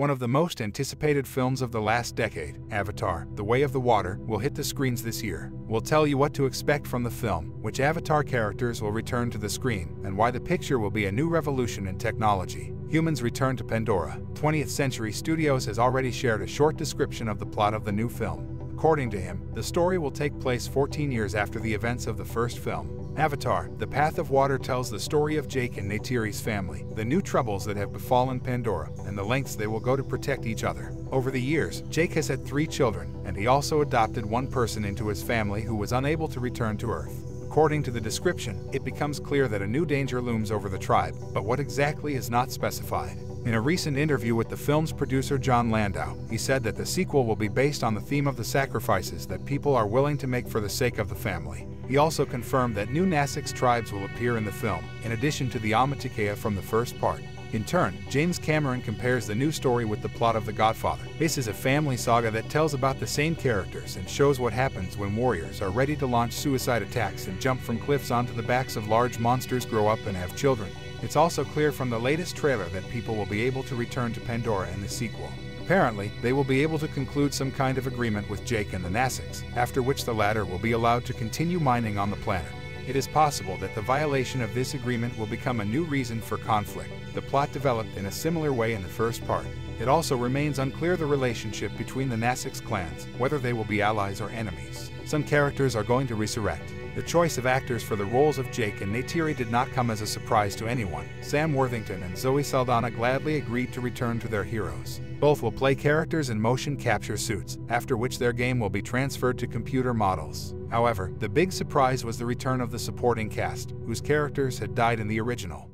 One of the most anticipated films of the last decade, Avatar, The Way of the Water, will hit the screens this year. We'll tell you what to expect from the film, which Avatar characters will return to the screen, and why the picture will be a new revolution in technology. Humans return to Pandora. 20th Century Studios has already shared a short description of the plot of the new film. According to him, the story will take place 14 years after the events of the first film. Avatar, The Path of Water tells the story of Jake and Neytiri's family, the new troubles that have befallen Pandora, and the lengths they will go to protect each other. Over the years, Jake has had three children, and he also adopted one person into his family who was unable to return to Earth. According to the description, it becomes clear that a new danger looms over the tribe, but what exactly is not specified. In a recent interview with the film's producer Jon Landau, he said that the sequel will be based on the theme of the sacrifices that people are willing to make for the sake of the family. He also confirmed that new Nassix tribes will appear in the film, in addition to the Omaticaya from the first part. In turn, James Cameron compares the new story with the plot of The Godfather. This is a family saga that tells about the same characters and shows what happens when warriors are ready to launch suicide attacks and jump from cliffs onto the backs of large monsters, grow up, and have children. It's also clear from the latest trailer that people will be able to return to Pandora in the sequel. Apparently, they will be able to conclude some kind of agreement with Jake and the Nassix, after which the latter will be allowed to continue mining on the planet. It is possible that the violation of this agreement will become a new reason for conflict. The plot developed in a similar way in the first part. It also remains unclear the relationship between the Nassix clans, whether they will be allies or enemies. Some characters are going to resurrect, the choice of actors for the roles of Jake and Neytiri did not come as a surprise to anyone. Sam Worthington and Zoe Saldana gladly agreed to return to their heroes. Both will play characters in motion capture suits, after which their game will be transferred to computer models. However, the big surprise was the return of the supporting cast, whose characters had died in the original.